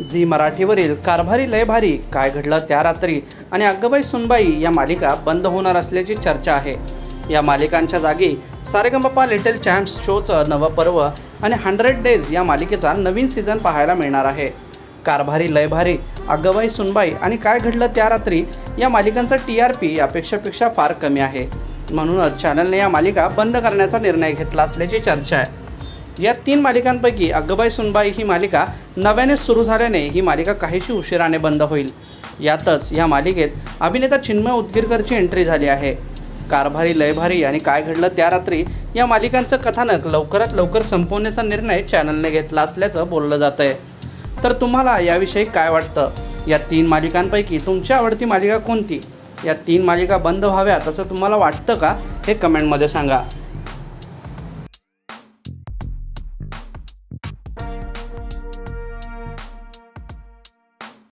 Zee मराठीवरील कारभारी लय भारी काय घडलं त्या रात्री आणि अग्गबाई सुनबाई या मालिका बंद होणार असल्याची चर्चा आहे. या मालिकांच्या जागी सारेगमपा लिटिल चॅम्प्स शोचं नवं पर्व आणि हंड्रेड डेज या मालिकेचा नवीन सीझन पाहायला मिळणार आहे. कारभारी लय भारी अग्गबाई सुनबाई आणि काय घडलं त्या रात्री या मालिकांचा टी आर पी अपेक्षेपेक्षा फार कमी आहे. म्हणूनच चॅनलने या मालिका बंद करण्याचा निर्णय घेतला असल्याची चर्चा आहे. या तीन मालिकांपैकी अग्गबाई सुनबाई ही मालिका नव्याने सुरू झाल्याने ही मालिका काहीशी उशिराने बंद होईल. यातच या मालिकेत अभिनेता चिन्मय उदगीरकरची एंट्री झाली आहे. कारभारी लयभारी आणि काय घडलं त्या रात्री या मालिकांचं कथानक लवकरात लवकर संपवण्याचा निर्णय चॅनलने घेतला असल्याचं बोललं जात आहे तर तुम्हाला याविषयी काय वाटतं? या तीन मालिकांपैकी तुमची आवडती मालिका कोणती? या तीन मालिका बंद व्हाव्यात असं तुम्हाला वाटतं का? हे कमेंटमध्ये सांगा.